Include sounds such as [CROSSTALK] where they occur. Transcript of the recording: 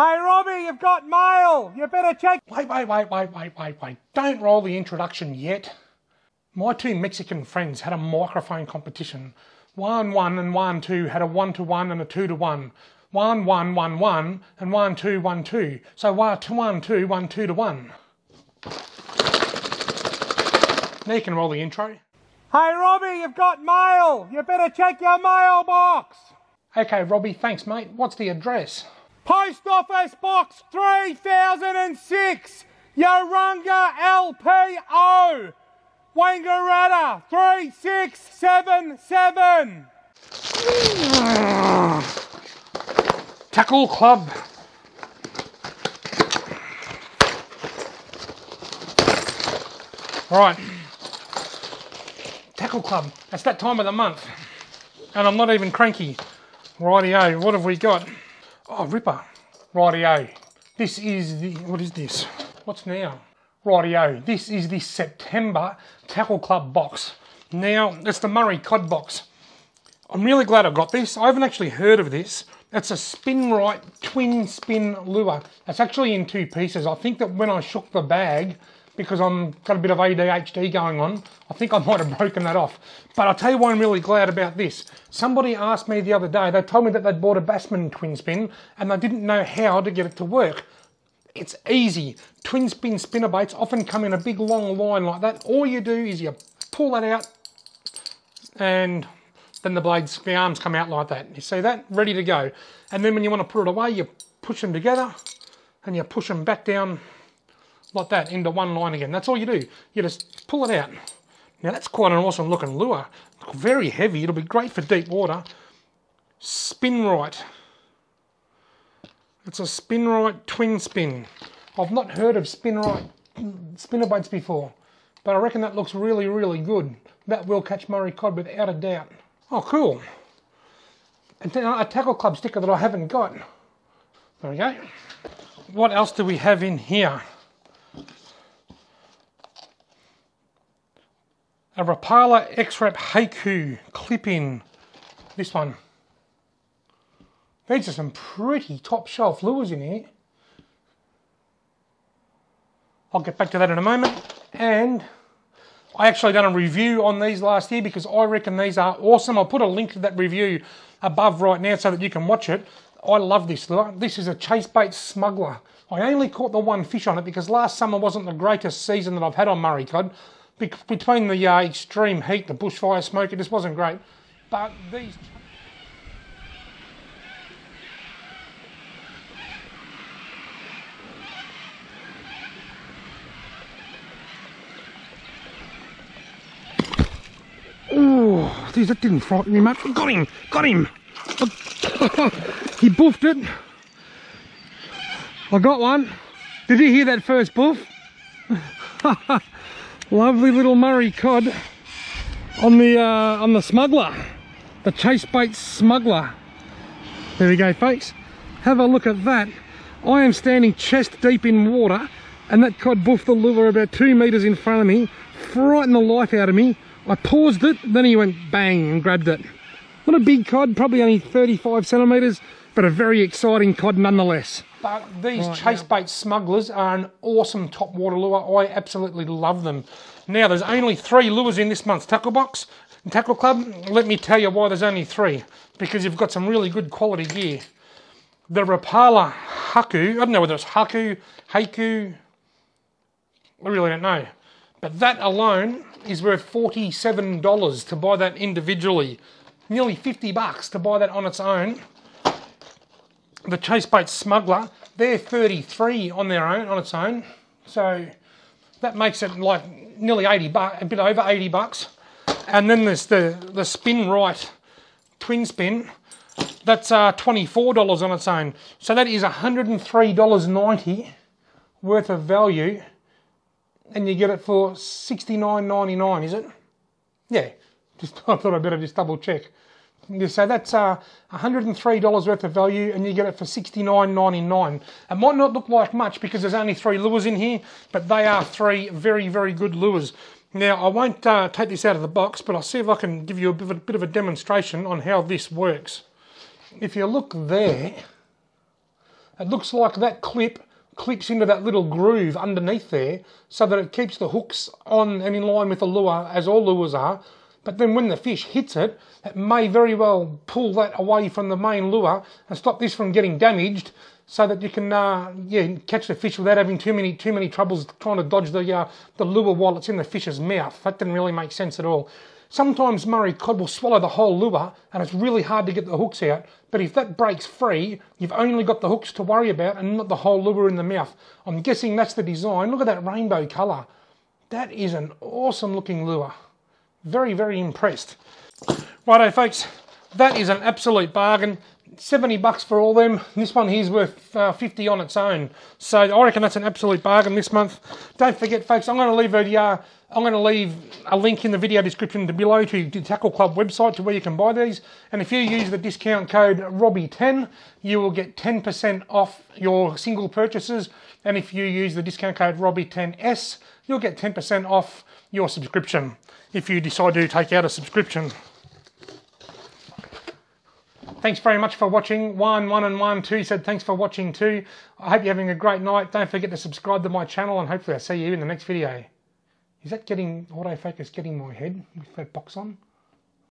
Hey Robbie, you've got mail. You better check. Wait, wait, wait, wait, wait, wait, wait. Don't roll the introduction yet. My two Mexican friends had a microphone competition. One, one, and one, two had a one to one and a two to one. One, one, one, one, and one, two, one, two. So one, two, one, two, one, two to one. Now you can roll the intro. Hey Robbie, you've got mail. You better check your mailbox. Okay, Robbie, thanks, mate. What's the address? Post Office Box 3006, Yarrunga LPO, Wangaratta 3677. Tackle Club. Right. Tackle Club. It's that time of the month. And I'm not even cranky. Rightio, what have we got? Oh, Ripper. Rightio. This is the, what is this? What's now? Rightio, this is the September Tackle Club box. Now, it's the Murray Cod box. I'm really glad I got this. I haven't actually heard of this. It's a spin right twin spin lure. It's actually in two pieces. I think that when I shook the bag, because I'm got a bit of ADHD going on, I think I might have broken that off. But I'll tell you why I'm really glad about this. Somebody asked me the other day, they told me that they'd bought a Bassman twin spin and they didn't know how to get it to work. It's easy. Twin spin spinner baits often come in a big long line like that. All you do is you pull that out and then the blades, the arms come out like that. You see that? Ready to go. And then when you want to put it away, you push them together and you push them back down like that into one line again. That's all you do. You just pull it out. Now that's quite an awesome looking lure. Very heavy. It'll be great for deep water. Spin right. It's a spin right twin spin. I've not heard of spin right [CLEARS THROAT] spinner baits before, but I reckon that looks really, really good. That will catch Murray cod without a doubt. Oh, cool. And then a tackle club sticker that I haven't got. There we go. What else do we have in here? A Rapala X-Rap Haiku clip-in. This one. These are some pretty top shelf lures in here. I'll get back to that in a moment. And I actually done a review on these last year because I reckon these are awesome. I'll put a link to that review above right now so that you can watch it. I love this. This is a chase bait smuggler. I only caught the one fish on it because last summer wasn't the greatest season that I've had on Murray cod. Be between the uh, extreme heat, the bushfire smoke, it just wasn't great. But these... Oh, geez, that didn't frighten me much. Got him! Got him! he boofed it. I got one. Did you hear that first boof? [LAUGHS] Lovely little Murray cod on the uh, on the smuggler, the chase bait smuggler. There we go, folks. Have a look at that. I am standing chest deep in water, and that cod boofed the lure about two meters in front of me, frightened the life out of me. I paused it, then he went bang and grabbed it. Not a big cod, probably only 35 centimeters, but a very exciting cod nonetheless. But these right, chase bait smugglers are an awesome top water lure. I absolutely love them. Now, there's only three lures in this month's tackle box. and Tackle Club, let me tell you why there's only three. Because you've got some really good quality gear. The Rapala Haku, I don't know whether it's Haku, Haiku, I really don't know. But that alone is worth $47 to buy that individually. Nearly 50 bucks to buy that on its own. The Chase Bait Smuggler, they're 33 on their own, on its own. So that makes it like nearly 80 bucks, a bit over 80 bucks. And then there's the, the Spin Right Twin Spin. That's uh, $24 on its own. So that is $103.90 worth of value and you get it for $69.99, is it? Yeah, just [LAUGHS] I thought I'd better just double check. So that's uh, $103 worth of value and you get it for $69.99. It might not look like much because there's only three lures in here, but they are three very, very good lures. Now, I won't uh, take this out of the box, but I'll see if I can give you a bit, of a bit of a demonstration on how this works. If you look there, it looks like that clip clips into that little groove underneath there so that it keeps the hooks on and in line with the lure as all lures are. But then when the fish hits it, it may very well pull that away from the main lure and stop this from getting damaged so that you can uh, yeah, catch the fish without having too many too many troubles trying to dodge the uh, the lure while it's in the fish's mouth. That didn't really make sense at all. Sometimes Murray cod will swallow the whole lure and it's really hard to get the hooks out. But if that breaks free, you've only got the hooks to worry about and not the whole lure in the mouth. I'm guessing that's the design. Look at that rainbow colour. That is an awesome looking lure. Very, very impressed. Righto folks, that is an absolute bargain. 70 bucks for all them. This one here's worth uh, 50 on its own. So I reckon that's an absolute bargain this month. Don't forget, folks, I'm going to leave a, uh, I'm going to leave a link in the video description below to the Tackle Club website to where you can buy these. And if you use the discount code Robbie10, you will get 10% off your single purchases. And if you use the discount code Robbie10S, you'll get 10% off your subscription if you decide to take out a subscription. Thanks very much for watching. One, one, and one, two said thanks for watching too. I hope you're having a great night. Don't forget to subscribe to my channel and hopefully I'll see you in the next video. Is that getting autofocus getting my head with that box on?